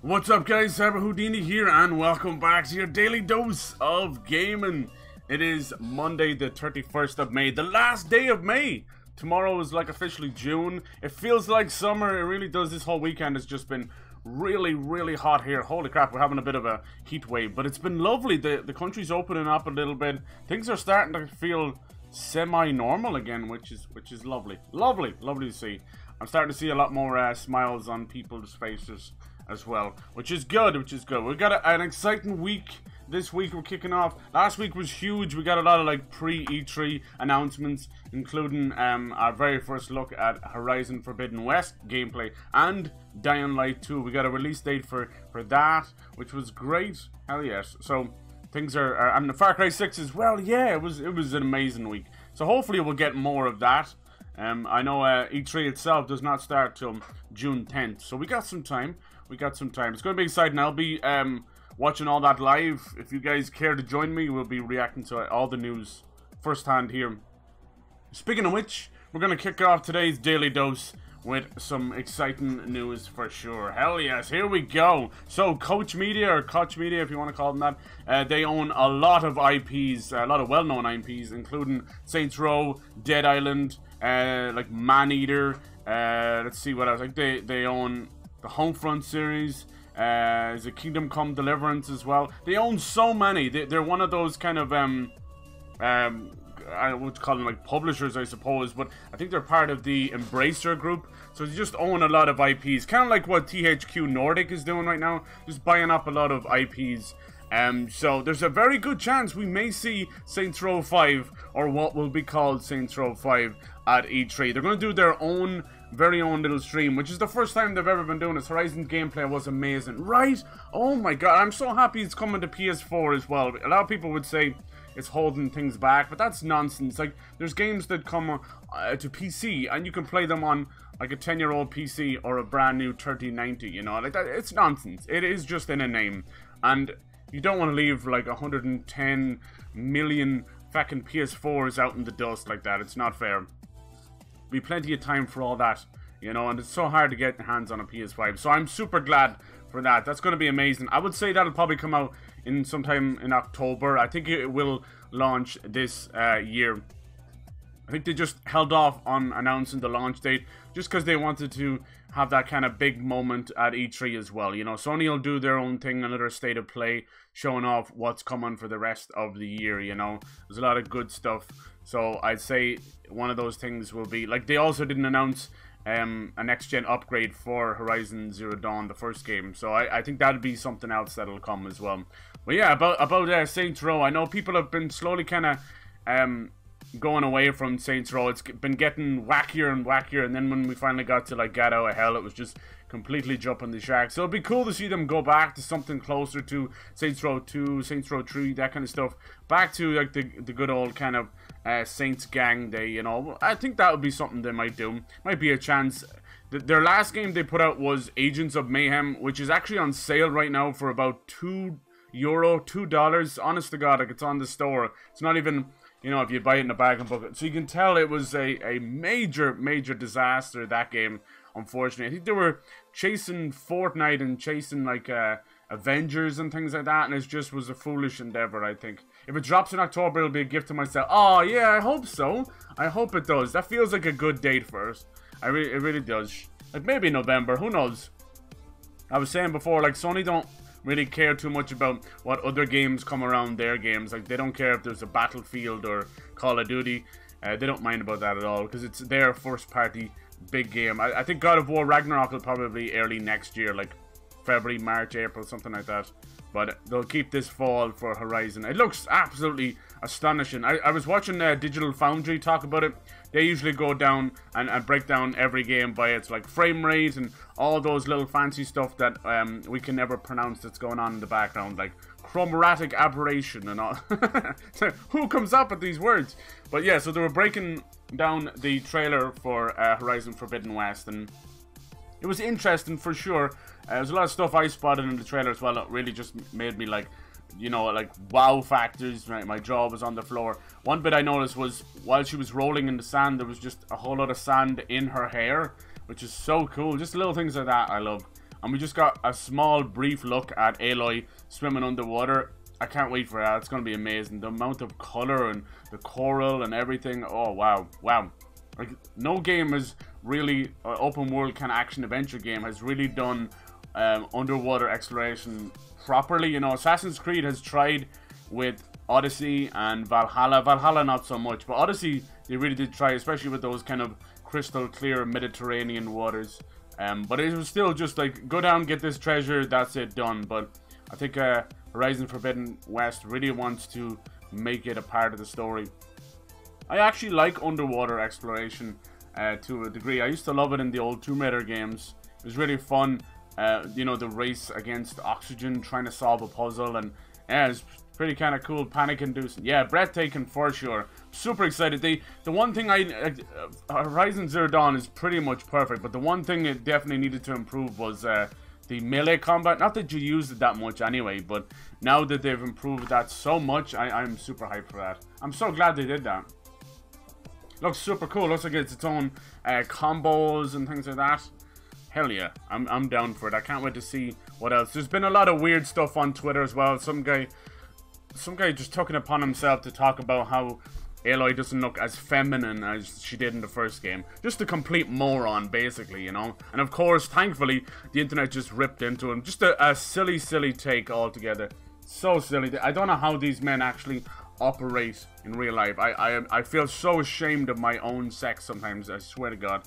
What's up guys, Cyber Houdini here and welcome back to your daily dose of gaming. It is Monday the 31st of May, the last day of May. Tomorrow is like officially June. It feels like summer, it really does. This whole weekend has just been really, really hot here. Holy crap, we're having a bit of a heat wave, but it's been lovely. The, the country's opening up a little bit. Things are starting to feel semi-normal again, which is which is lovely. Lovely, lovely to see. I'm starting to see a lot more uh, smiles on people's faces as well, which is good, which is good. We've got an exciting week this week. We're kicking off. Last week was huge. We got a lot of like pre-E3 announcements, including um, our very first look at Horizon Forbidden West gameplay and Dying Light 2. We got a release date for for that, which was great. Hell yes. So things are, are and the Far Cry 6 as well. Yeah, it was it was an amazing week. So hopefully we'll get more of that. Um, I know uh, E3 itself does not start till June 10th, so we got some time. We got some time. It's going to be exciting. I'll be um, watching all that live. If you guys care to join me, we'll be reacting to all the news firsthand here. Speaking of which, we're going to kick off today's Daily Dose with some exciting news for sure. Hell yes, here we go. So, Koch Media, or Koch Media if you want to call them that, uh, they own a lot of IPs, a lot of well-known IPs, including Saints Row, Dead Island, uh, like Maneater, uh, let's see what else. Like they, they own the Homefront series, uh, it Kingdom Come Deliverance as well. They own so many. They, are one of those kind of um, um, I would call them like publishers, I suppose, but I think they're part of the Embracer group. So they just own a lot of IPs, kind of like what THQ Nordic is doing right now, just buying up a lot of IPs. Um, so there's a very good chance we may see Saints Row 5, or what will be called Saints Row 5, at E3. They're going to do their own, very own little stream, which is the first time they've ever been doing this. Horizon gameplay was amazing, right? Oh my god, I'm so happy it's coming to PS4 as well. A lot of people would say it's holding things back, but that's nonsense. Like, there's games that come uh, to PC, and you can play them on like a 10 year old PC or a brand new 3090, you know? Like, that, it's nonsense. It is just in a name. And you don't want to leave like 110 million fucking PS4s out in the dust like that. It's not fair. Be plenty of time for all that, you know, and it's so hard to get hands on a PS5. So I'm super glad for that. That's going to be amazing. I would say that'll probably come out in sometime in October. I think it will launch this uh, year. I think they just held off on announcing the launch date just because they wanted to have that kind of big moment at E3 as well. You know, Sony will do their own thing, another state of play, showing off what's coming for the rest of the year. You know, there's a lot of good stuff. So I'd say one of those things will be like they also didn't announce um, a next gen upgrade for Horizon Zero Dawn, the first game. So I, I think that'll be something else that'll come as well. But yeah, about about uh, Saints Row, I know people have been slowly kind of um, going away from Saints Row. It's been getting wackier and wackier, and then when we finally got to like Gat Out of Hell, it was just completely jumping the shark. So it'd be cool to see them go back to something closer to Saints Row 2, Saints Row 3, that kind of stuff. Back to like the the good old kind of uh, Saints Gang Day, you know. I think that would be something they might do. Might be a chance. their last game they put out was Agents of Mayhem, which is actually on sale right now for about two euro, two dollars. Honest to God, like it's on the store. It's not even you know, if you buy it in a bag and book it. So you can tell it was a, a major, major disaster, that game, unfortunately. I think they were chasing Fortnite and chasing, like, uh, Avengers and things like that, and it just was a foolish endeavor, I think. If it drops in October, it'll be a gift to myself. Oh, yeah, I hope so. I hope it does. That feels like a good date first. I really, it really does. Like, maybe November, who knows? I was saying before, like, Sony don't really care too much about what other games come around their games. Like, they don't care if there's a Battlefield or Call of Duty. Uh, they don't mind about that at all because it's their first party big game. I, I, think God of War Ragnarok will probably early next year, like February, March, April, something like that. But they'll keep this fall for Horizon. It looks absolutely astonishing. I, I was watching uh, Digital Foundry talk about it. They usually go down and, and break down every game by its like frame rate and all those little fancy stuff that um, we can never pronounce that's going on in the background, like chromatic aberration and all. Who comes up with these words? But yeah, so they were breaking down the trailer for uh, Horizon Forbidden West, and it was interesting for sure. Uh, there's a lot of stuff I spotted in the trailer as well that really just made me like you know, like wow factors. Right, my jaw was on the floor. One bit I noticed was while she was rolling in the sand, there was just a whole lot of sand in her hair, which is so cool. Just little things like that I love. And we just got a small, brief look at Aloy swimming underwater. I can't wait for that. It's going to be amazing. The amount of color and the coral and everything. Oh, wow. Wow. Like, no game has really, uh, open world kind of action adventure game has really done um, underwater exploration properly. You know, Assassin's Creed has tried with Odyssey and Valhalla. Valhalla not so much, but Odyssey they really did try, especially with those kind of crystal clear Mediterranean waters. Um, but it was still just like go down, get this treasure, that's it, done. But I think uh, Horizon Forbidden West really wants to make it a part of the story. I actually like underwater exploration uh, to a degree. I used to love it in the old Tomb Raider games. It was really fun. Uh, you know, the race against oxygen, trying to solve a puzzle, and yeah, it's pretty kind of cool, panic-inducing. Yeah, breathtaking for sure. Super excited. The the one thing I uh, Horizon Zero Dawn is pretty much perfect, but the one thing it definitely needed to improve was uh, the melee combat. Not that you used it that much anyway, but now that they've improved that so much, I, I'm super hyped for that. I'm so glad they did that. Looks super cool. Looks like it's its own uh, combos and things like that. Hell yeah, I'm, I'm down for it. I can't wait to see what else. There's been a lot of weird stuff on Twitter as well. Some guy, some guy just took it upon himself to talk about how Aloy doesn't look as feminine as she did in the first game. Just a complete moron, basically, you know? And of course, thankfully, the internet just ripped into him. Just a, a silly, silly take altogether. So silly. I don't know how these men actually operate in real life. I, I I feel so ashamed of my own sex sometimes. I swear to God.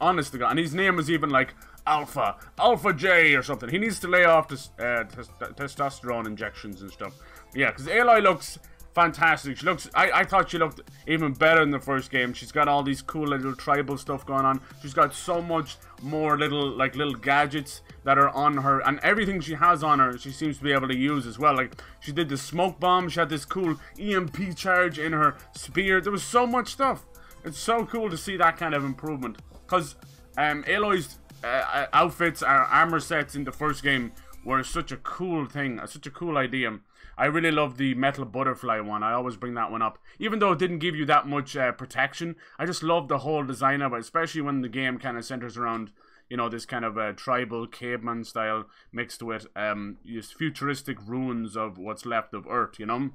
Honest to God. And his name is even like Alpha, Alpha J or something. He needs to lay off uh, testosterone injections and stuff. Yeah, because Aloy looks fantastic. She looks. I, I thought she looked even better in the first game. She's got all these cool little tribal stuff going on. She's got so much more little like little gadgets that are on her, and everything she has on her, she seems to be able to use as well. Like she did the smoke bomb. She had this cool EMP charge in her spear. There was so much stuff. It's so cool to see that kind of improvement. Cause um, Aloy's uh, uh outfits, our armor sets in the first game were such a cool thing, such a cool idea. I really love the metal butterfly one. I always bring that one up. Even though it didn't give you that much uh, protection, I just love the whole design of it, especially when the game kind of centers around, you know, this kind of uh, tribal caveman style mixed with um, futuristic ruins of what's left of Earth, you know?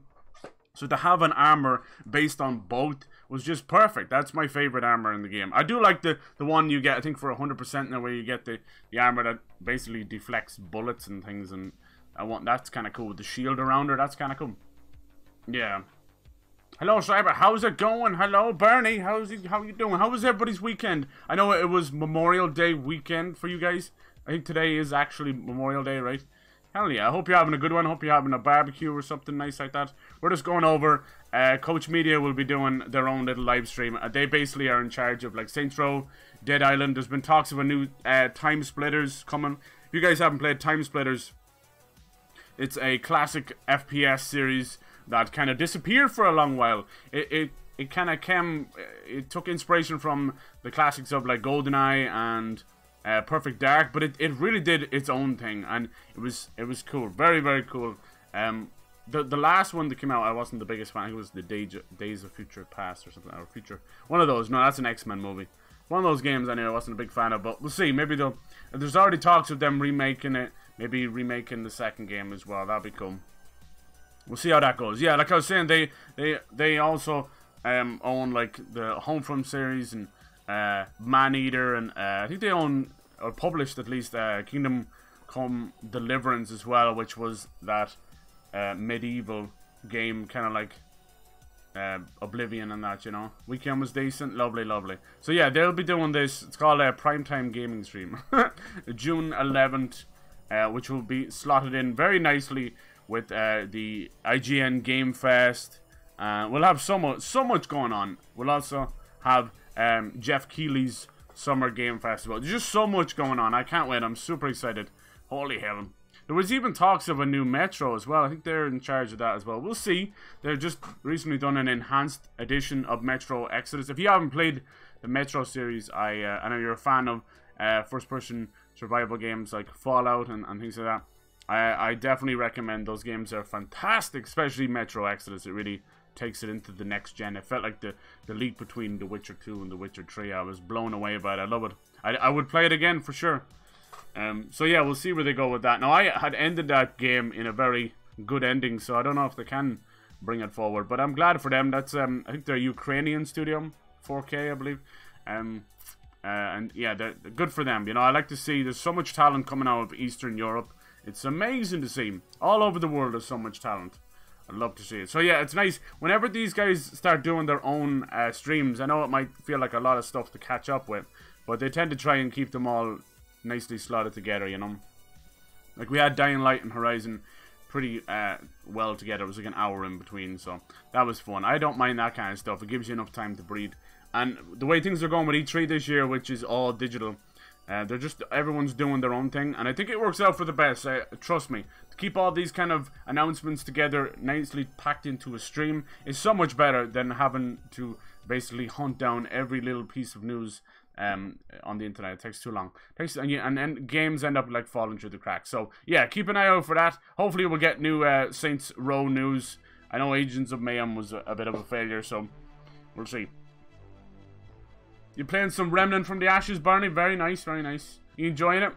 So to have an armor based on both was just perfect. That's my favorite armor in the game. I do like the the one you get, I think for 100% now where you get the, the armor that basically deflects bullets and things and I want that's kind of cool with the shield around her. That's kind of cool. Yeah. Hello, Cyber. How's it going? Hello, Bernie. How's he, how you doing? How was everybody's weekend? I know it was Memorial Day weekend for you guys. I think today is actually Memorial Day, right? Hell yeah. I hope you're having a good one. hope you're having a barbecue or something nice like that. We're just going over. Uh, Koch Media will be doing their own little live stream. Uh, they basically are in charge of like Saints Row, Dead Island. There's been talks of a new uh, Time Splitters coming. If you guys haven't played Time Splitters, it's a classic FPS series that kind of disappeared for a long while. It it, it kind of came, it took inspiration from the classics of like GoldenEye and uh, Perfect Dark, but it, it really did its own thing, and it was it was cool, very very cool. Um, the the last one that came out, I wasn't the biggest fan. It was the Days Days of Future Past or something, or Future. One of those. No, that's an X Men movie. One of those games anyway. I wasn't a big fan of, but we'll see. Maybe they'll. There's already talks of them remaking it Maybe remaking the second game as well. That'd be cool. We'll see how that goes. Yeah, like I was saying, they they they also um, own like the Homefront series and uh, Man Eater, and uh, I think they own or published at least uh, Kingdom Come Deliverance as well, which was that uh, medieval game, kind of like uh, Oblivion and that, you know. Weekend was decent, lovely, lovely. So yeah, they'll be doing this. It's called a primetime gaming stream, June 11th uh, which will be slotted in very nicely with uh, the IGN Game Fest. Uh, we'll have so much, so much going on. We'll also have um, Geoff Keighley's Summer Game Festival. There's just so much going on. I can't wait. I'm super excited. Holy hell. There was even talks of a new Metro as well. I think they're in charge of that as well. We'll see. They've just recently done an enhanced edition of Metro Exodus. If you haven't played the Metro series, I, uh, I know you're a fan of uh, first-person survival games like Fallout and, and things like that. I, I definitely recommend those games. They're fantastic, especially Metro Exodus. It really takes it into the next gen. It felt like the, the leap between The Witcher 2 and The Witcher 3. I was blown away by it. I love it. I, I would play it again for sure. Um, so yeah, we'll see where they go with that. Now I had ended that game in a very good ending, so I don't know if they can bring it forward. But I'm glad for them. That's um, I think they're Ukrainian studio, 4A, I believe. Um, uh, and yeah, they're, they're, good for them. You know, I like to see there's so much talent coming out of Eastern Europe. It's amazing to see. All over the world, there's so much talent. I'd love to see it. So yeah, it's nice. Whenever these guys start doing their own uh, streams, I know it might feel like a lot of stuff to catch up with, but they tend to try and keep them all nicely slotted together, you know. Like we had Dying Light and Horizon pretty uh, well together. It was like an hour in between, so that was fun. I don't mind that kind of stuff. It gives you enough time to breathe. And the way things are going with E3 this year, which is all digital, uh, they're just everyone's doing their own thing, and I think it works out for the best. Uh, trust me, to keep all these kind of announcements together, nicely packed into a stream, is so much better than having to basically hunt down every little piece of news um, on the internet. It takes too long. It takes and, and and games end up like falling through the cracks. So yeah, keep an eye out for that. Hopefully, we'll get new uh, Saints Row news. I know Agents of Mayhem was a, a bit of a failure, so we'll see. You playing some Remnant from the Ashes, Barney? Very nice, very nice. You enjoying it?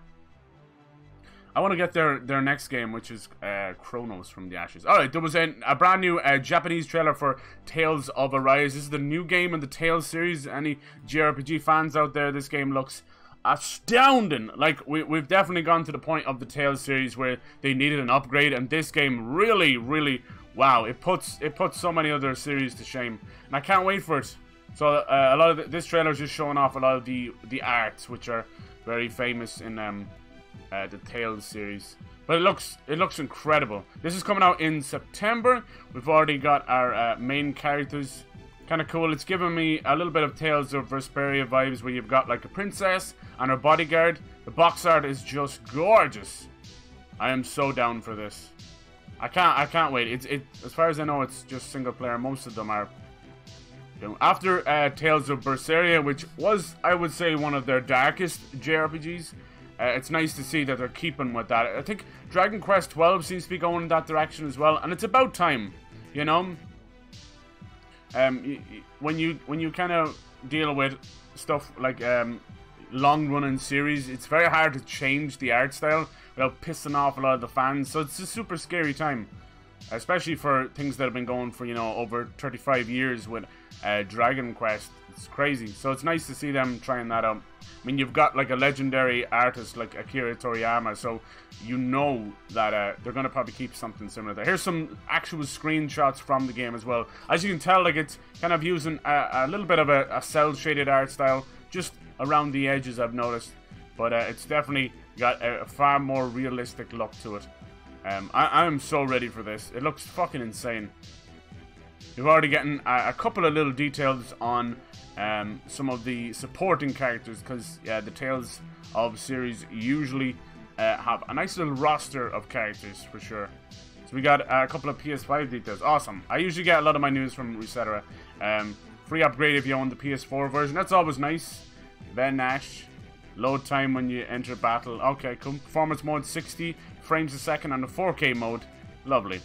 I want to get their their next game, which is uh, Chronos from the Ashes. All right, there was a, a brand new uh, Japanese trailer for Tales of Arise. This is the new game in the Tales series. Any JRPG fans out there, this game looks astounding. Like we we've definitely gone to the point of the Tales series where they needed an upgrade, and this game really, really, wow! It puts it puts so many other series to shame, and I can't wait for it. So uh, a lot of the, this trailer is just showing off a lot of the the arts, which are very famous in um, uh, the Tales series. But it looks it looks incredible. This is coming out in September. We've already got our uh, main characters. Kind of cool. It's giving me a little bit of Tales of Vesperia vibes, where you've got like a princess and her bodyguard. The box art is just gorgeous. I am so down for this. I can't I can't wait. It's it as far as I know, it's just single player. Most of them are after uh, Tales of Berseria, which was, I would say, one of their darkest JRPGs, uh, it's nice to see that they're keeping with that. I think Dragon Quest 12 seems to be going in that direction as well, and it's about time, you know. Um, when you when you kind of deal with stuff like um, long-running series, it's very hard to change the art style without pissing off a lot of the fans. So it's a super scary time, especially for things that have been going for you know over 35 years with uh, Dragon Quest. It's crazy. So it's nice to see them trying that out. I mean, you've got like a legendary artist like Akira Toriyama, so you know that uh, they're to probably keep something similar there. Here's some actual screenshots from the game as well. As you can tell, like it's kind of using a, a little bit of a, a cel-shaded art style, just around the edges, I've noticed. But uh, it's definitely got a, far more realistic look to it. Um, I, I'm so ready for this. It looks fucking insane. We've already gotten a, a couple of little details on um, some of the supporting characters because yeah, the Tales of series usually uh, have a nice little roster of characters for sure. So we got a couple of PS5 details. Awesome. I usually get a lot of my news from Resetera. Um, free upgrade if you own the PS4 version. That's always nice. Ben Nash. Load time when you enter battle. Okay, cool. Performance mode 60 frames a second on the 4K mode. Lovely.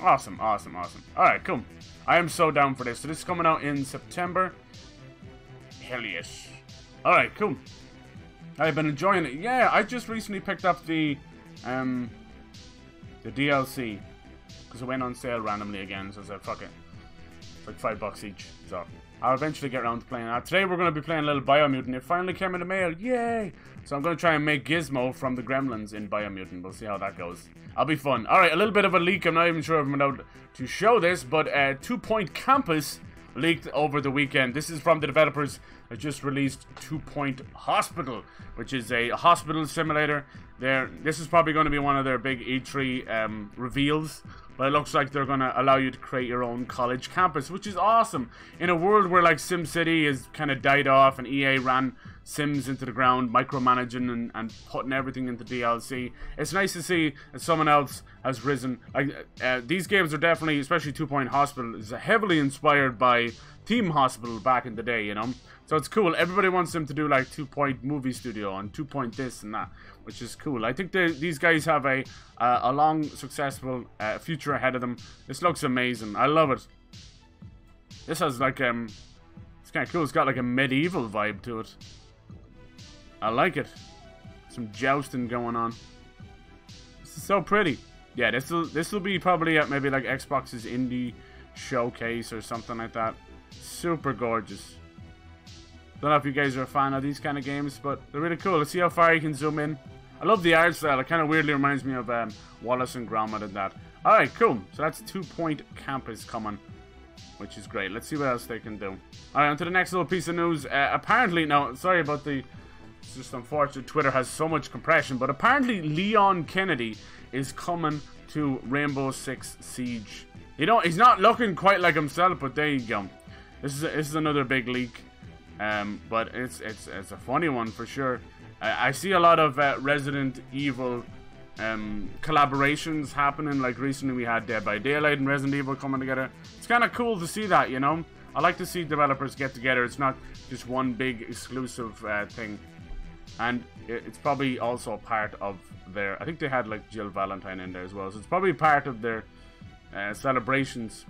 Awesome, awesome, awesome. Alright, cool. I am so down for this. So this is coming out in September. Hell yes. Alright, cool. I've been enjoying it. Yeah, I just recently picked up the um the DLC. Because it went on sale randomly again, so I said, fuck it. It's like five bucks each. So I'll eventually get around to playing that. Today we're going to be playing a little Biomutant. It finally came in the mail. Yay! So I'm going to try and make Gizmo from the Gremlins in Biomutant. We'll see how that goes. I'll be fun. Alright, a little bit of a leak. I'm not even sure if I'm allowed to show this, but uh, Two Point Campus leaked over the weekend. This is from the developers that just released Two Point Hospital, which is a hospital simulator. There, this is probably going to be one of their big E3 um, reveals. But it looks like they're going to allow you to create your own college campus, which is awesome. In a world where like SimCity has kind of died off and EA ran Sims into the ground, micromanaging and, and putting everything into DLC. It's nice to see that someone else has risen. Like uh, these games are definitely, especially Two Point Hospital, is heavily inspired by Theme Hospital back in the day. You know, so it's cool. Everybody wants them to do like Two Point Movie Studio and Two Point this and that which is cool. I think these guys have a uh, a long, successful uh, future ahead of them. This looks amazing. I love it. This has like um, it's kind of cool. It's got like a medieval vibe to it. I like it. some jousting going on. This is so pretty. Yeah, this will this will be probably at maybe like Xbox's indie showcase or something like that. Super gorgeous. Don't know if you guys are a fan of these kind of games, but they're really cool. Let's see how far you can zoom in. I love the art style. It kind of weirdly reminds me of um, Wallace and Gromit and that. Alright, cool. So that's Two Point Campus coming, which is great. Let's see what else they can do. Alright, on to the next little piece of news. Uh, apparently, now, sorry about the... It's just unfortunate Twitter has so much compression, but apparently Leon Kennedy is coming to Rainbow Six Siege. You know, he's not looking quite like himself, but there you go. This is a, this is another big leak. Um, but it's it's it's a funny one for sure. I, see a lot of uh, Resident Evil um, collaborations happening. Like recently, we had Dead by Daylight and Resident Evil coming together. It's kind of cool to see that, you know. I like to see developers get together. It's not just one big exclusive uh, thing, and it's probably also part of their. I think they had like Jill Valentine in there as well, so it's probably part of their uh, celebrations.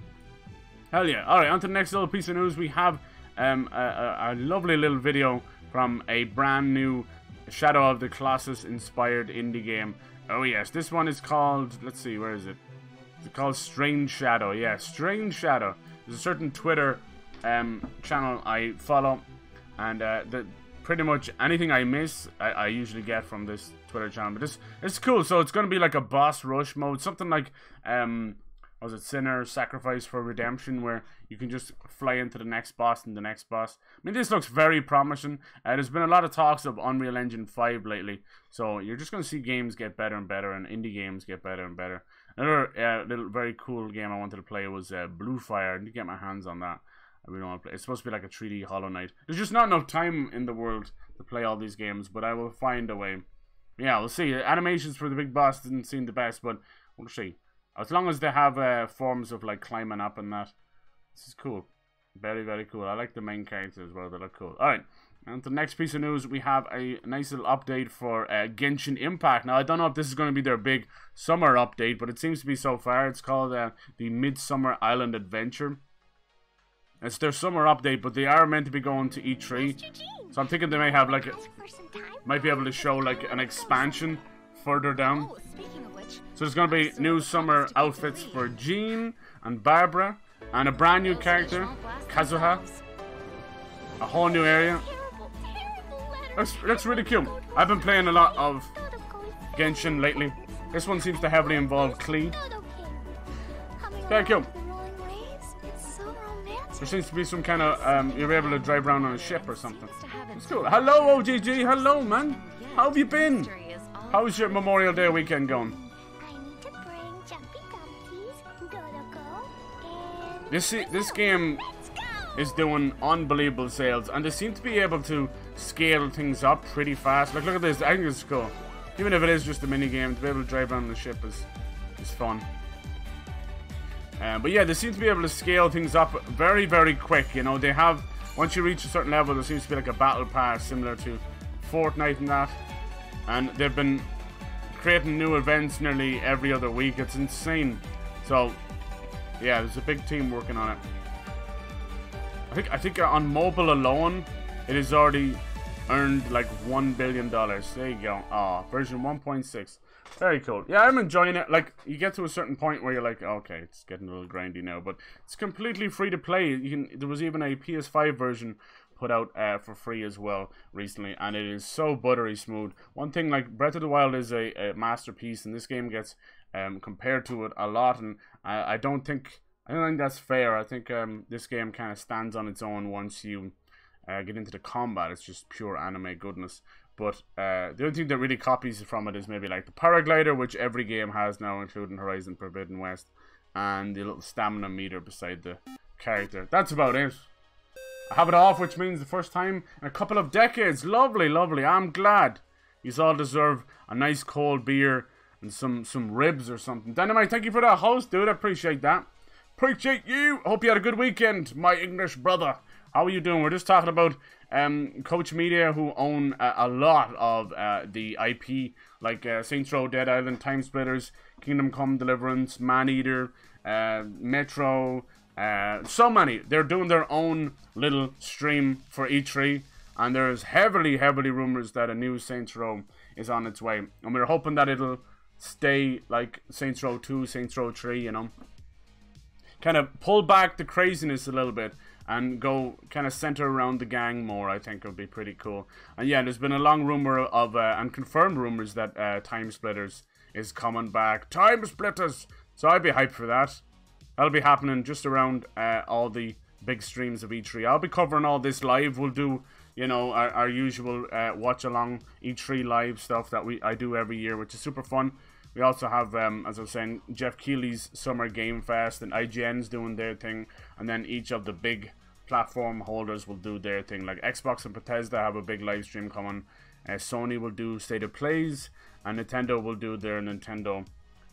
Hell yeah! All right, on to the next little piece of news. We have um, a, a, a, lovely little video from a brand new Shadow of the Colossus inspired indie game. Oh yes, this one is called, let's see, where is it? It's called Strange Shadow. Yeah, Strange Shadow. There's a certain Twitter um, channel I follow, and uh, the, pretty much anything I miss, I, I, usually get from this Twitter channel. But this it's cool. So it's gonna be like a boss rush mode, something like um, was it Sinner Sacrifice for Redemption, where you can just fly into the next boss and the next boss. I mean, this looks very promising. Uh, there's been a lot of talks of Unreal Engine 5 lately, so you're just going to see games get better and better, and indie games get better and better. Another uh, little very cool game I wanted to play was uh, Blue Fire. I need to get my hands on that. I really want to play. It's supposed to be like a 3D Hollow Knight. There's just not enough time in the world to play all these games, but I will find a way. Yeah, we'll see. Animations for the big boss didn't seem the best, but we'll see. As long as they have uh, forms of like climbing up and that. This is cool. Very, very cool. I like the main characters as well. They look cool. Alright. And the next piece of news, we have a nice little update for uh, Genshin Impact. Now, I don't know if this is going to be their big summer update, but it seems to be so far. It's called uh, the Midsummer Island Adventure. It's their summer update, but they are meant to be going to E3. So I'm thinking they may have like, a, might be able to show like an expansion further down. Oh, so there's going to be new summer outfits for Jean and Barbara, and a brand new character, Kazuha. A whole new area. That's, that's really cute. I've been playing a lot of Genshin lately. This one seems to heavily involve Klee. Very cute. There seems to be some kind of, um, you're able to drive around on a ship or something. It's cool. Hello, OGG. Hello, man. How have you been? How's your Memorial Day weekend going? This this game is doing unbelievable sales, and they seem to be able to scale things up pretty fast. Like, look at this. I think it's cool. Even if it is just a mini game, to be able to drive around the ship is is fun. Um, but yeah, they seem to be able to scale things up very, very quick. You know, they have once you reach a certain level, there seems to be like a battle pass similar to Fortnite and that. And they've been creating new events nearly every other week. It's insane. So yeah, there's a big team working on it. I think I think on mobile alone, it has already earned like one billion dollars. There you go. Ah, oh, version 1.6. Very cool. Yeah, I'm enjoying it. Like you get to a certain point where you're like, okay, it's getting a little grindy now, but it's completely free to play. You can. There was even a PS5 version put out uh, for free as well recently, and it is so buttery smooth. One thing like Breath of the Wild is a, a masterpiece, and this game gets um, compared to it a lot, and I, I don't think I don't think that's fair. I think um, this game kind of stands on its own once you uh, get into the combat. It's just pure anime goodness. But uh, the only thing that really copies from it is maybe like the paraglider, which every game has now, including Horizon Forbidden West, and the little stamina meter beside the character. That's about it. Have it off, which means the first time in a couple of decades. Lovely, lovely. I'm glad. You all deserve a nice cold beer and some some ribs or something. Dynamite, thank you for that host, dude. I appreciate that. Appreciate you. Hope you had a good weekend, my English brother. How are you doing? We're just talking about um, Koch Media, who own uh, a lot of uh, the IP, like uh, Saints Row, Dead Island, Time Splitters, Kingdom Come Deliverance, Maneater, uh, Metro, uh, so many. They're doing their own little stream for E3, and there's heavily, heavily rumors that a new Saints Row is on its way. And we're hoping that it'll stay like Saints Row 2, Saints Row 3, you know. Kind of pull back the craziness a little bit and go kind of center around the gang more, I think would be pretty cool. And yeah, there's been a long rumor of, uh, and confirmed rumors that uh, Time Splitters is coming back. Time Splitters! So I'd be hyped for that. That'll be happening just around uh, all the big streams of E3. I'll be covering all this live. We'll do, you know, our, our usual uh, watch along E3 live stuff that we I do every year, which is super fun. We also have, um, as I was saying, Geoff Keighley's Summer Game Fest, and IGN's doing their thing, and then each of the big platform holders will do their thing. Like Xbox and Bethesda have a big live stream coming. Uh, Sony will do State of Plays, and Nintendo will do their Nintendo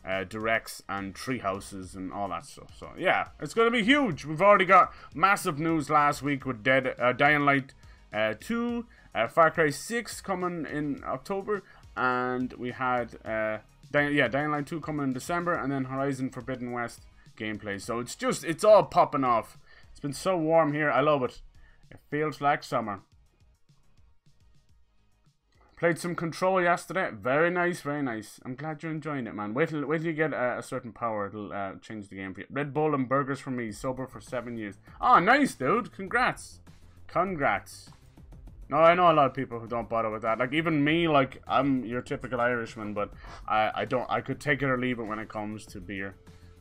uh, directs and tree houses and all that stuff. So yeah, it's going to be huge. We've already got massive news last week with Dead uh, Dying Light uh, 2, uh, Far Cry 6 coming in October, and we had uh, Dying, yeah Dying Light 2 coming in December, and then Horizon Forbidden West gameplay. So it's just it's all popping off. It's been so warm here. I love it. It feels like summer. Played some Control yesterday. Very nice, very nice. I'm glad you're enjoying it, man. Wait till, wait till you get a, a certain power. It'll uh, change the game for you. Red Bull and burgers for me. Sober for seven years. Oh, nice, dude. Congrats. Congrats. No, I know a lot of people who don't bother with that. Like, even me, like, I'm your typical Irishman, but I, I don't, I could take it or leave it when it comes to beer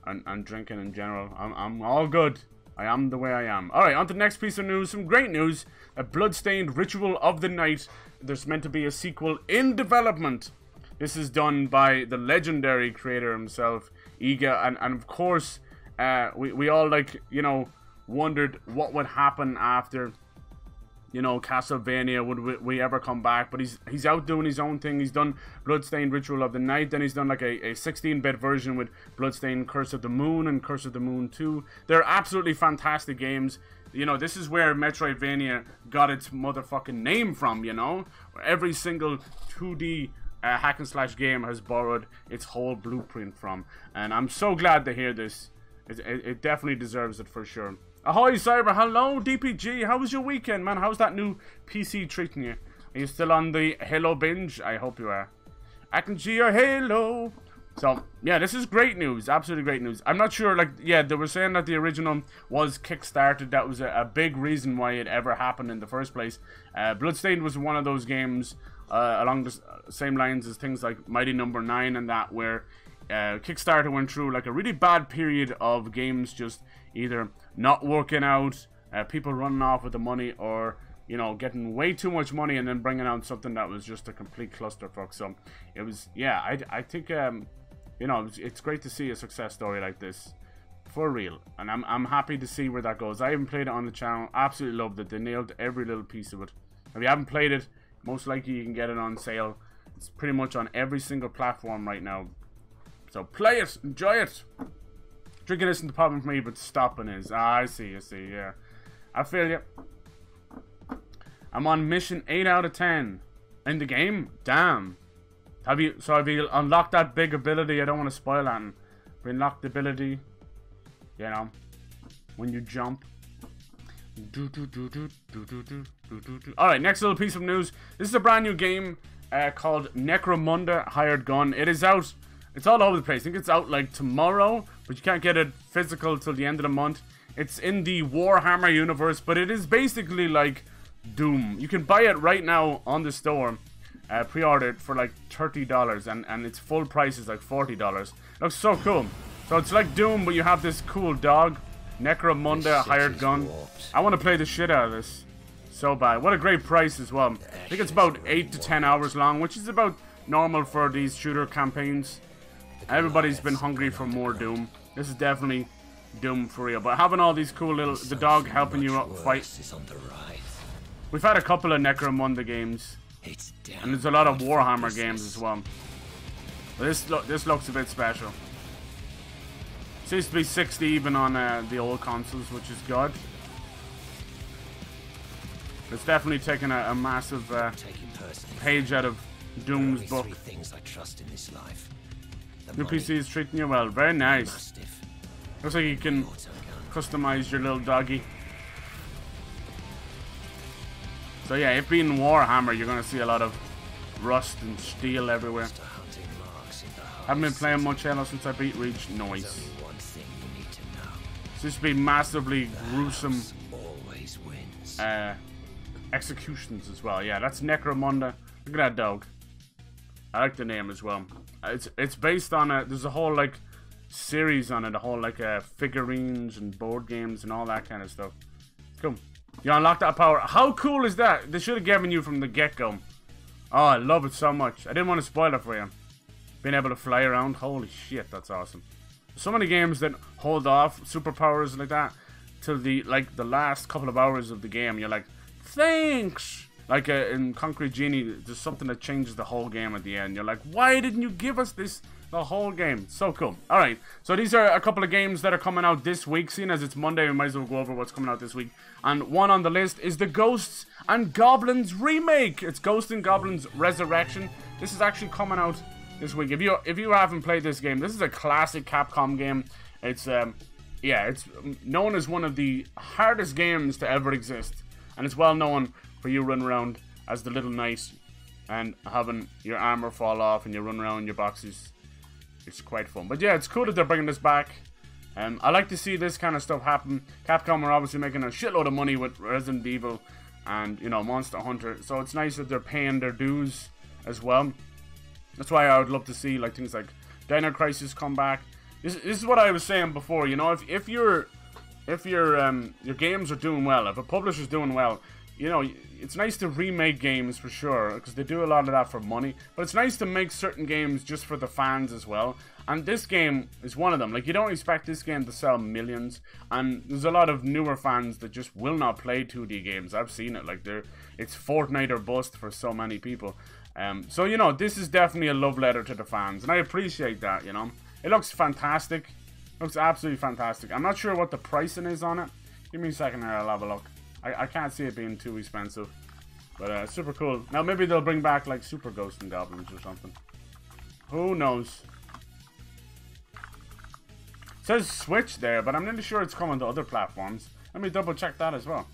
and, and drinking in general. I'm, I'm all good. I am the way I am. Alright, on to the next piece of news. Some great news. A bloodstained ritual of the night there's meant to be a sequel in development. This is done by the legendary creator himself, Iga, and, and of course, uh, we, we all, like, you know, wondered what would happen after, you know, Castlevania, would we, we ever come back, but he's he's out doing his own thing, he's done Bloodstained Ritual of the Night, then he's done like a 16-bit version with Bloodstained Curse of the Moon and Curse of the Moon 2. They're absolutely fantastic games, you know, this is where Metroidvania got its motherfucking name from, you know? Every single 2D uh, hack and slash game has borrowed its whole blueprint from. And I'm so glad to hear this. It, it, it definitely deserves it for sure. Ahoy, Cyber. Hello, DPG. How was your weekend, man? How's that new PC treating you? Are you still on the Halo binge? I hope you are. I can see your Halo. So, yeah, this is great news. Absolutely great news. I'm not sure, like, yeah, they were saying that the original was kickstarted. That was a, a big reason why it ever happened in the first place. Uh, Bloodstained was one of those games uh, along the same lines as things like Mighty Number no. 9 and that, where uh, Kickstarter went through, like, a really bad period of games just either not working out, uh, people running off with the money, or you know, getting way too much money and then bringing out something that was just a complete clusterfuck. So it was, yeah, I, I think um, you know, it's great to see a success story like this. For real. And I'm, I'm happy to see where that goes. I haven't played it on the channel. Absolutely loved it. They nailed every little piece of it. If you haven't played it, most likely you can get it on sale. It's pretty much on every single platform right now. So play it. Enjoy it. Drinking isn't the problem for me, but stopping is. Ah, I see, I see, yeah. I feel you. I'm on mission 8 out of 10. In the game? Damn. Have you, so have you unlocked that big ability? I don't want to spoil that. We unlocked the ability, you know, when you jump. Do, do, do, Alright, next little piece of news. This is a brand new game uh, called Necromunda Hired Gun. It is out. It's all over the place. I think it's out like tomorrow, but you can't get it physical till the end of the month. It's in the Warhammer universe, but it is basically like Doom. You can buy it right now on the store uh, pre-ordered for like $30 and, and its full price is like $40. Looks so cool. So it's like Doom, but you have this cool dog. Necromunda hired gun. Warped. I want to play the shit out of this. So bad. What a great price as well. I think it's about 8 to 10 hours long, which is about normal for these shooter campaigns. Everybody's been hungry for more Doom. This is definitely Doom for real. But having all these cool little... The dog helping you fight. We've had a couple of Necromunda games. And there's a lot of Warhammer games as well. This lo this looks a bit special. Seems to be 60 even on uh, the old consoles, which is good. It's definitely taken a, a massive uh, page out of Doom's book. New PC is treating you well. Very nice. Looks like you can customize your little doggy. So yeah, if being Warhammer, you're gonna see a lot of rust and steel everywhere. Haven't been playing much Halo since I beat Reach. Noise. This be massively gruesome uh, executions as well. Yeah, that's Necromunda. Look at that dog. I like the name as well. It's it's based on a there's a whole like series on it, a whole like uh, figurines and board games and all that kind of stuff. Cool. You unlock that power. How cool is that? They should have given you from the get-go. Oh, I love it so much. I didn't want to spoil it for you. Being able to fly around, holy shit, that's awesome. So many games that hold off superpowers like that till the like the last couple of hours of the game. You're like, thanks. Like uh, in Concrete Genie, there's something that changes the whole game at the end. You're like, why didn't you give us this the whole game? So cool. All right, so these are a couple of games that are coming out this week. Seeing as it's Monday, we might as well go over what's coming out this week. And one on the list is the Ghosts and Goblins remake. It's Ghosts and Goblins Resurrection. This is actually coming out this week. If you if you haven't played this game, this is a classic Capcom game. It's um yeah, it's known as one of the hardest games to ever exist, and it's well known for you running around as the little knight and having your armor fall off and you run around your boxes. It's quite fun. But yeah, it's cool that they're bringing this back. Um, I like to see this kind of stuff happen. Capcom are obviously making a shitload of money with Resident Evil and, you know, Monster Hunter. So it's nice that they're paying their dues as well. That's why I would love to see, like, things like Dino Crisis come back. This, this is what I was saying before, you know, if, if your if your um, your games are doing well, if a publisher's doing well, you know, it's nice to remake games for sure, because they do a lot of that for money, but it's nice to make certain games just for the fans as well. And this game is one of them. Like, you don't expect this game to sell millions, and there's a lot of newer fans that just will not play 2D games. I've seen it. Like, they're, it's Fortnite or bust for so many people. Um, so, you know, this is definitely a love letter to the fans, and I appreciate that, you know. It looks fantastic. It looks absolutely fantastic. I'm not sure what the pricing is on it. Give me a second here, I'll have a look. I, I can't see it being too expensive. But uh, super cool. Now maybe they'll bring back like Super Ghosts and Goblins or something. Who knows? It says Switch there, but I'm not sure it's coming to other platforms. Let me double check that as well.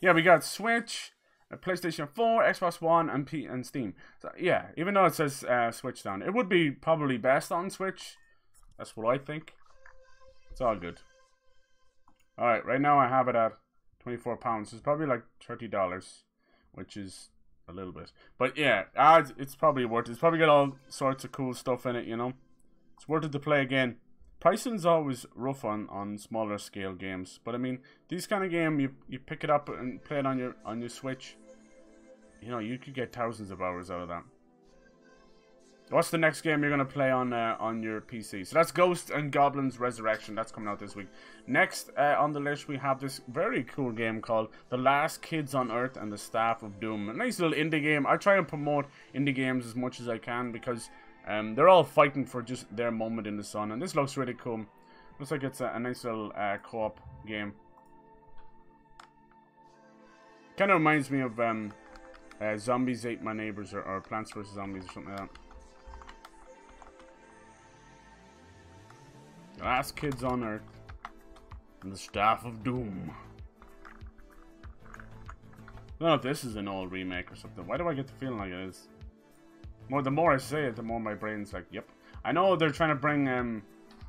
Yeah, we got Switch, uh, PlayStation 4, Xbox One, and P and Steam. So yeah, even though it says uh, Switch down, it would be probably best on Switch. That's what I think. It's all good. Alright, right now I have it at 24 pounds. It's probably like $30, which is a little bit. But yeah, ads, it's probably worth it. It's probably got all sorts of cool stuff in it, you know. It's worth it to play again. Pricing's always rough on, on smaller scale games, but I mean, these kind of game, you you pick it up and play it on your on your Switch. You know, you could get thousands of hours out of that. What's the next game you're gonna play on uh, on your PC? So that's Ghost and Goblins Resurrection. That's coming out this week. Next uh, on the list we have this very cool game called The Last Kids on Earth and the Staff of Doom. A nice little indie game. I try and promote indie games as much as I can because um, they're all fighting for just their moment in the sun, and this looks really cool. Looks like it's a, a nice little uh, co-op game. Kind of reminds me of um, uh, Zombies Ate My Neighbors or, or Plants vs Zombies or something like that. Last kids on Earth. And the Staff of Doom. I don't know if this is an old remake or something. Why do I get the feeling like it is? More, the more I say it, the more my brain's like, yep. I know they're trying to bring um,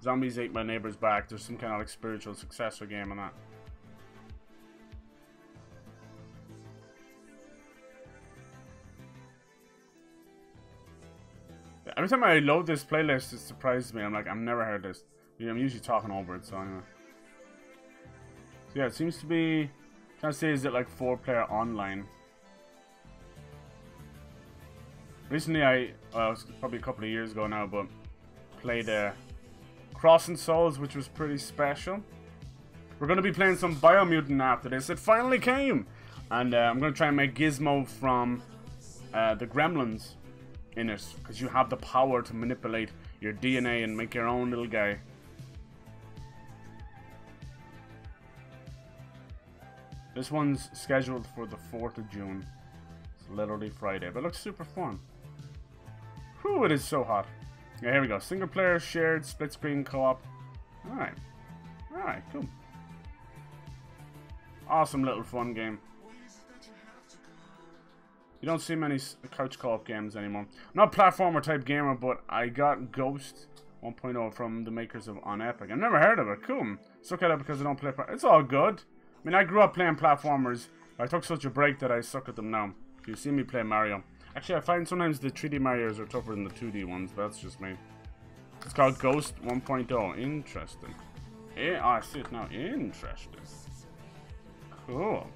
Zombies Ate My Neighbors back. There's some kind of like spiritual successor game on that. Every time I load this playlist, it surprises me. I'm like, I've never heard this. Yeah, I'm usually talking over it, so anyway. So yeah, it seems to be... Can I say is it like four player online? Recently I, well, was probably a couple of years ago now, but played uh, Crossing Souls, which was pretty special. We're going to be playing some Biomutant after this. It finally came! And uh, I'm going to try and make Gizmo from uh, the Gremlins in it, because you have the power to manipulate your DNA and make your own little guy. This one's scheduled for the 4th of June. It's literally Friday, but it looks super fun. Whew, it is so hot. Yeah, here we go. Single player, shared, split screen, co-op. Alright. Alright, cool. Awesome little fun game. You don't see many couch co-op games anymore. not platformer type gamer, but I got Ghost 1.0 from the makers of Unepic. I've never heard of it. Cool. At it because I don't play. It's all good. I mean, I grew up playing platformers. I took such a break that I suck at them now. You see me play Mario. Actually, I find sometimes the 3D Marios are tougher than the 2D ones, but that's just me. It's called Ghost 1.0. Interesting. Yeah, oh, I see it now. Interesting. Cool.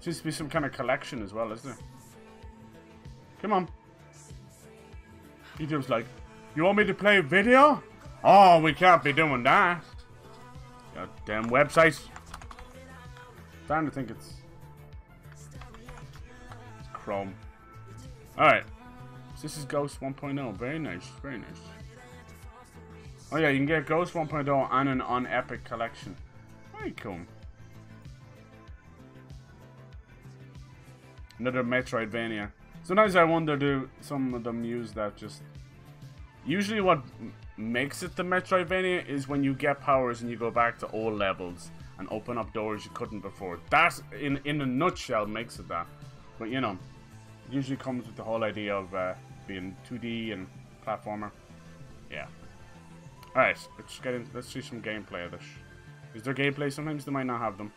Seems to be some kind of collection as well, isn't it? Come on. YouTube's like, you want me to play video? Oh, we can't be doing that. Goddamn website. Time to think it's Chrome. Alright. This is Ghost 1.0. Very nice. Very nice. Oh yeah, you can get Ghost 1.0 and an Unepic collection. Very cool. Another Metroidvania. Sometimes I wonder do some of them use that just... Usually what makes it the Metroidvania is when you get powers and you go back to old levels and open up doors you couldn't before. That, in, in a nutshell, makes it that. But you know, usually comes with the whole idea of uh, being 2D and platformer. Yeah. Alright, let's get in, let's see some gameplay of this. Is there gameplay? Sometimes they might not have them.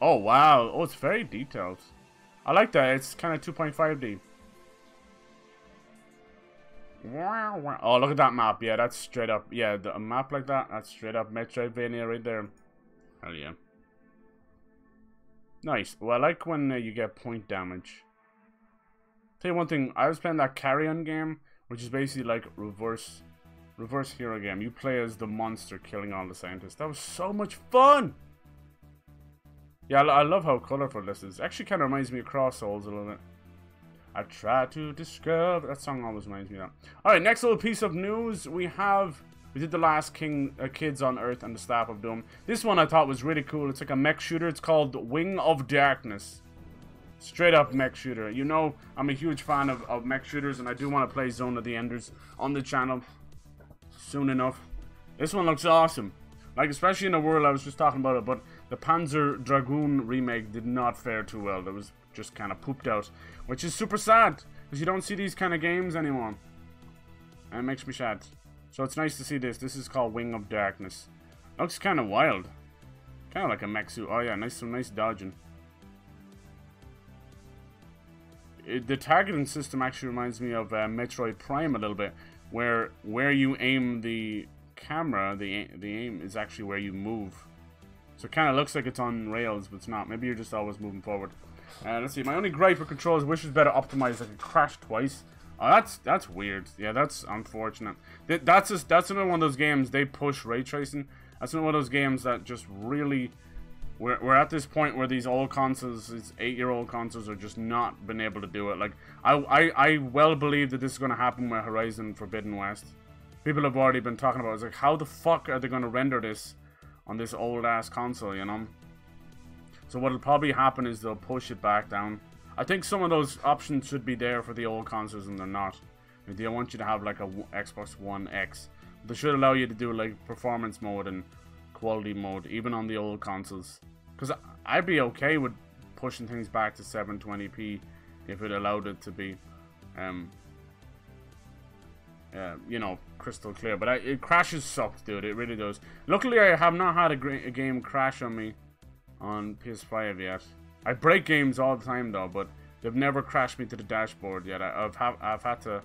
Oh wow, oh it's very detailed. I like that, it's kind of 2.5D. Oh, look at that map. Yeah, that's straight up. Yeah, the, a map like that, that's straight up Metroidvania right there. Hell yeah. Nice. Well, I like when uh, you get point damage. Tell you one thing, I was playing that Carrion game, which is basically like reverse reverse hero game. You play as the monster killing all the scientists. That was so much fun! Yeah, I, I love how colorful this is. Actually kind of reminds me of Cross Souls a little bit. I try to discover... That song always reminds me of that. Alright, next little piece of news. We have... We did the last King uh, Kids on Earth and the Staff of Doom. This one I thought was really cool. It's like a mech shooter. It's called Wing of Darkness. Straight up mech shooter. You know, I'm a huge fan of, of mech shooters, and I do want to play Zone of the Enders on the channel soon enough. This one looks awesome. Like, especially in the world, I was just talking about it, but the Panzer Dragoon remake did not fare too well. That was just kind of pooped out, which is super sad, because you don't see these kind of games anymore. And it makes me sad. So it's nice to see this. This is called Wing of Darkness. Looks kind of wild. Kind of like a mech suit. Oh yeah, nice, some nice dodging. It, the targeting system actually reminds me of uh, Metroid Prime a little bit, where where you aim the camera, the the aim is actually where you move. So it kind of looks like it's on rails, but it's not. Maybe you're just always moving forward. Uh, let's see. My only gripe with controls, wish was better optimized. I it crashed twice. Oh, that's that's weird. Yeah, that's unfortunate. Th that's just that's another one of those games they push ray tracing. That's another one of those games that just really. We're, we're at this point where these old consoles, these eight-year-old consoles, are just not been able to do it. Like I, I, I well believe that this is going to happen with Horizon Forbidden West. People have already been talking about. It. It's like how the fuck are they going to render this on this old ass console? You know. So what'll probably happen is they'll push it back down. I think some of those options should be there for the old consoles and they're not. They want you to have like a Xbox One X. They should allow you to do like performance mode and quality mode even on the old consoles. Because I'd be okay with pushing things back to 720p if it allowed it to be, um, uh, you know, crystal clear. But I, it crashes sucked, dude. It really does. Luckily, I have not had a, a game crash on me on PS5 yet. I break games all the time though, but they've never crashed me to the dashboard yet. I, have ha I've had to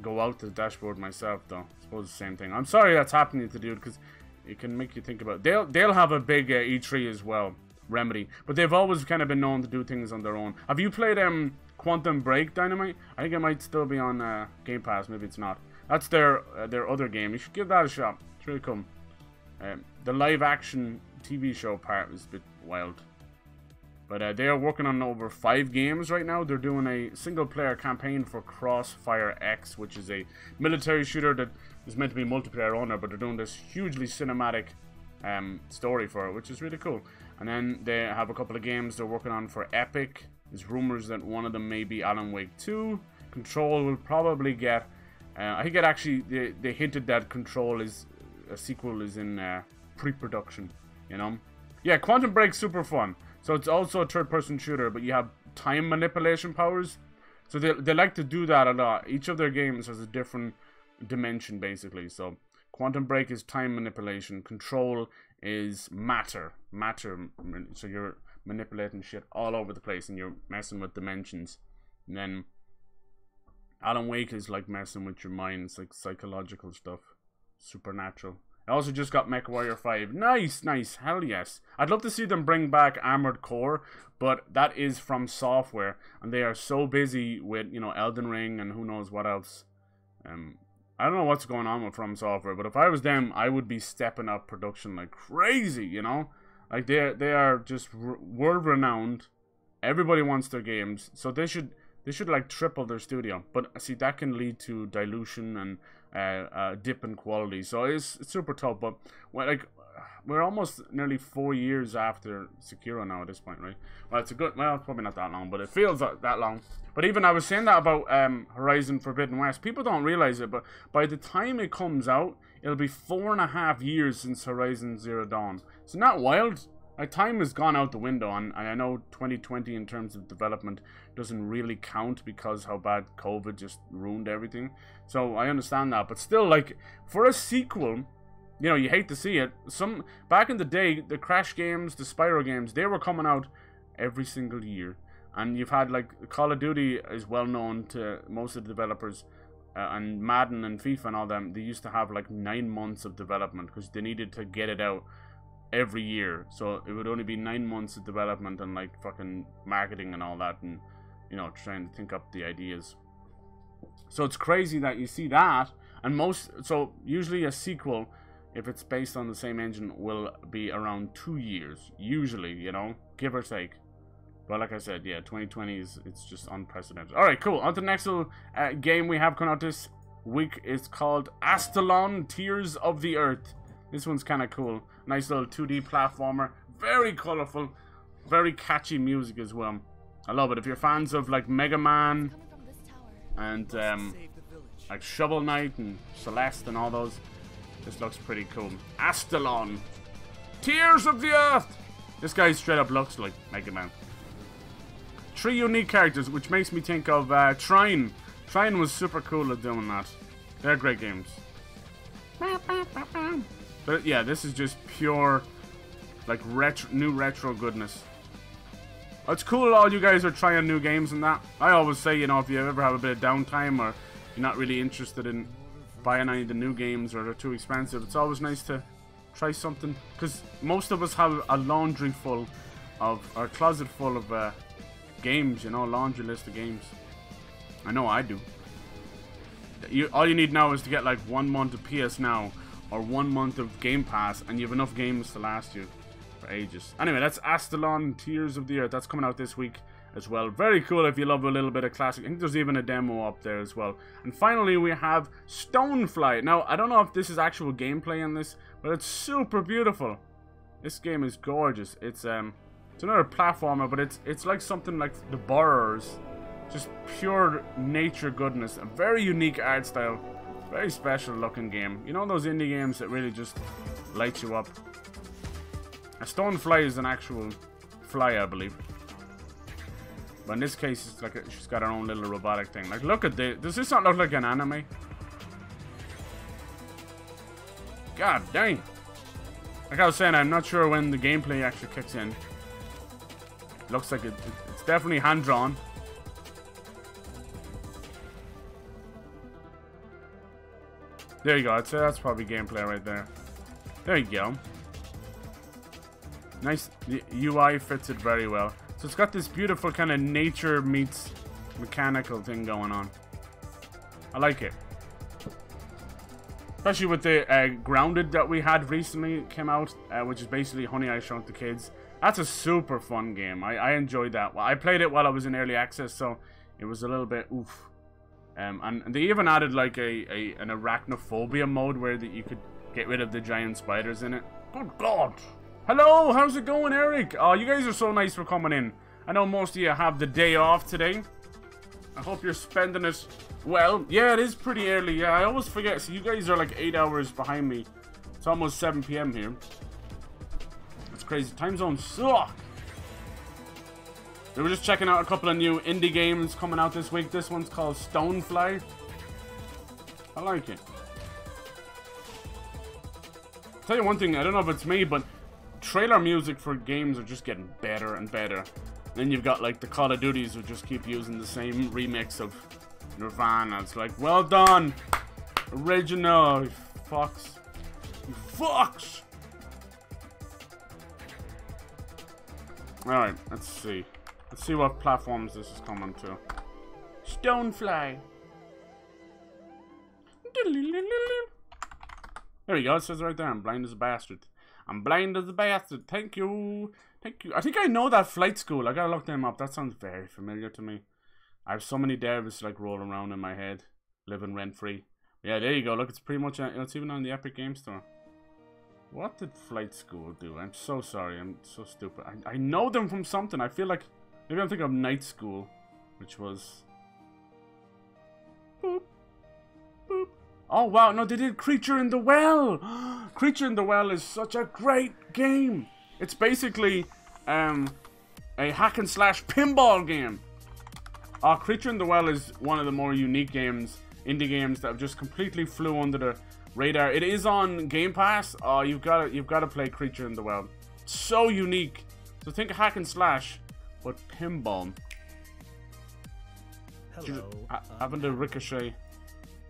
go out to the dashboard myself though. I suppose the same thing. I'm sorry that's happening to dude because it can make you think about. They'll they'll have a big uh, E3 as well, Remedy, but they've always kind of been known to do things on their own. Have you played um Quantum Break Dynamite? I think it might still be on uh, Game Pass. Maybe it's not. That's their uh, their other game. You should give that a shot. It's really cool. Um, the live action TV show part was a bit wild. But uh, they are working on over five games right now. They're doing a single-player campaign for Crossfire X, which is a military shooter that is meant to be multiplayer only, but they're doing this hugely cinematic um, story for it, which is really cool. And then they have a couple of games they're working on for Epic. There's rumors that one of them may be Alan Wake 2. Control will probably get... Uh, I think it actually... They, they hinted that Control is... A sequel is in uh, pre-production you know? Yeah, Quantum Break super fun. So it's also a third-person shooter, but you have time manipulation powers. So they, they like to do that a lot. Each of their games has a different dimension, basically. So Quantum Break is time manipulation. Control is matter. Matter. So you're manipulating shit all over the place and you're messing with dimensions. And then Alan Wake is like messing with your mind. It's like psychological stuff. Supernatural. I also just got MechWarrior 5. Nice, nice. Hell yes. I'd love to see them bring back Armored Core, but that is from software. and they are so busy with, you know, Elden Ring and who knows what else. Um, I don't know what's going on with From Software, but if I was them, I would be stepping up production like crazy, you know? Like, they are, they are just world renowned. Everybody wants their games, so they should they should like triple their studio. But see, that can lead to dilution and uh, uh, dip in quality. So it's, it's super tough. But well, like we're almost nearly four years after Sekiro now at this point, right? Well, it's a good. Well, probably not that long, but it feels that long. But even I was saying that about um, Horizon Forbidden West. People don't realize it, but by the time it comes out, it'll be four and a half years since Horizon Zero Dawn. Isn't that wild? Like time has gone out the window, and I know 2020 in terms of development doesn't really count because how bad COVID just ruined everything. So I understand that, but still, like for a sequel, you know, you hate to see it. Some back in the day, the Crash games, the Spyro games, they were coming out every single year, and you've had like Call of Duty is well known to most of the developers. Uh, and Madden and FIFA and all them, they used to have like nine months of development because they needed to get it out every year. So it would only be nine months of development and like fucking marketing and all that and you know trying to think up the ideas. So it's crazy that you see that and most so usually a sequel if it's based on the same engine will be around two years usually you know give or take but like I said yeah 2020 is it's just unprecedented all right cool on to the next little uh, game we have coming out this week it's called Astalon Tears of the Earth this one's kind of cool. Nice little 2D platformer. Very colorful. Very catchy music as well. I love it. If you're fans of like Mega Man and um, like Shovel Knight and Celeste and all those, this looks pretty cool. Astalon. Tears of the Earth. This guy straight up looks like Mega Man. Three unique characters, which makes me think of uh, Trine. Trine was super cool at doing that. They're great games. But yeah, this is just pure, like, retro, new retro goodness. It's cool all you guys are trying new games and that. I always say, you know, if you ever have a bit of downtime or you're not really interested in buying any of the new games or they're too expensive, it's always nice to try something. Because most of us have a laundry full of, or closet full of uh, games, you know, laundry list of games. I know I do. You, all you need now is to get like one month of PS Now or one month of Game Pass, and you have enough games to last you for ages. Anyway, that's Astalon Tears of the Earth. That's coming out this week as well. Very cool if you love a little bit of classic. I think there's even a demo up there as well. And finally, we have Stonefly. Now, I don't know if this is actual gameplay in this, but it's super beautiful. This game is gorgeous. It's um, it's another platformer, but it's it's like something like The Borrowers. Just pure nature goodness. A very unique art style. Very special looking game. You know those indie games that really just light you up? A stonefly is an actual fly, I believe. But in this case, it's like a, she's got her own little robotic thing. Like, look at this. Does this not look like an anime? God dang. Like I was saying, I'm not sure when the gameplay actually kicks in. Looks like it, it's definitely hand-drawn. There you go. Say that's probably gameplay right there. There you go. Nice. The UI fits it very well. So it's got this beautiful kind of nature meets mechanical thing going on. I like it. Especially with the uh, Grounded that we had recently came out, uh, which is basically Honey I Shrunk the Kids. That's a super fun game. I, I enjoyed that. I played it while I was in early access, so it was a little bit oof. Um, and, they even added like a, a an arachnophobia mode where that you could get rid of the giant spiders in it. Good God! Hello, how's it going, Eric? Oh, you guys are so nice for coming in. I know most of you have the day off today. I hope you're spending it well. Yeah, it is pretty early. Yeah, I always forget. So you guys are like eight hours behind me. It's almost 7 p.m. here. That's crazy. Time zones suck. We were just checking out a couple of new indie games coming out this week. This one's called Stonefly. I like it. tell you one thing, I don't know if it's me, but trailer music for games are just getting better and better. And Then you've got like the Call of Duties who just keep using the same remix of Nirvana. It's like, well done, original, you fucks, you fucks. All right, let's see. Let's see what platforms this is coming to. Stonefly. There we go. It says right there. I'm blind as a bastard. I'm blind as a bastard. Thank you. Thank you. I think I know that flight school. I gotta look them up. That sounds very familiar to me. I have so many devs like rolling around in my head, living rent free. Yeah, there you go. Look, it's pretty much. Uh, it's even on the Epic Game Store. What did flight school do? I'm so sorry. I'm so stupid. I, I know them from something. I feel like maybe I'm thinking of night school, which was. Boop. Boop. Oh wow, no, they did Creature in the Well. Creature in the Well is such a great game. It's basically um, a hack and slash pinball game. Uh, Creature in the Well is one of the more unique games, indie games that have just completely flew under the radar. It is on Game Pass. Oh, you've got to you've got to play Creature in the Well. So unique. So think hack and slash, but pinball. Hello. Having to ricochet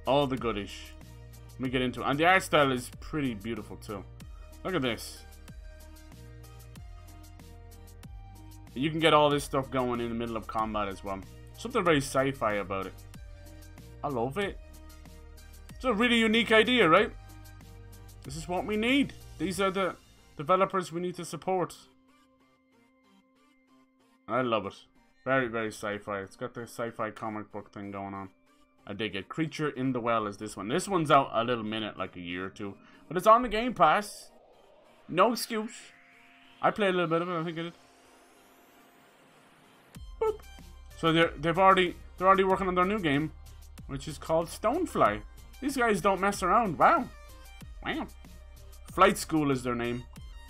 all the goodies. Let me get into it. And the art style is pretty beautiful too. Look at this. You can get all this stuff going in the middle of combat as well. Something very sci-fi about it. I love it. It's a really unique idea, right? This is what we need. These are the developers we need to support. I love it. Very, very sci-fi. It's got the sci-fi comic book thing going on. I dig it. Creature in the Well is this one. This one's out a little minute, like a year or two. But it's on the Game Pass. No excuse. I played a little bit of it, I think I did. Boop. So they're they've already they're already working on their new game, which is called Stonefly. These guys don't mess around. Wow. Wow. Flight School is their name.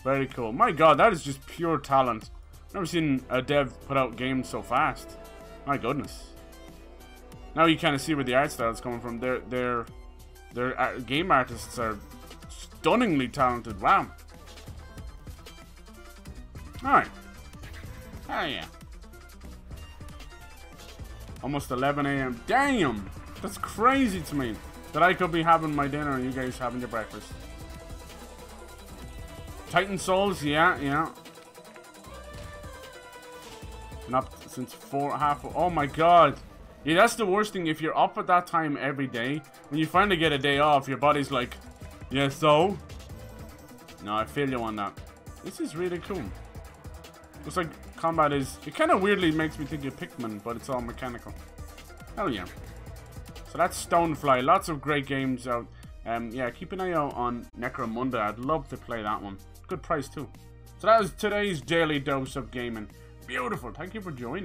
Very cool. My god, that is just pure talent. Never seen a dev put out games so fast. My goodness. Now you kind of see where the art style is coming from. Their their their uh, game artists are stunningly talented. Wow. All right. Oh yeah. Almost 11 a.m. Damn, that's crazy to me that I could be having my dinner and you guys having your breakfast. Titan Souls, yeah, yeah. Not since four half. Oh my god. Yeah, that's the worst thing. If you're up at that time every day, when you finally get a day off, your body's like, yeah, so? No, I feel you on that. This is really cool. Looks like combat is... It kind of weirdly makes me think of Pikmin, but it's all mechanical. Hell yeah. So that's Stonefly. Lots of great games out. Um, yeah, keep an eye out on Necromunda. I'd love to play that one. Good price too. So that was today's Daily Dose of Gaming. Beautiful. Thank you for joining.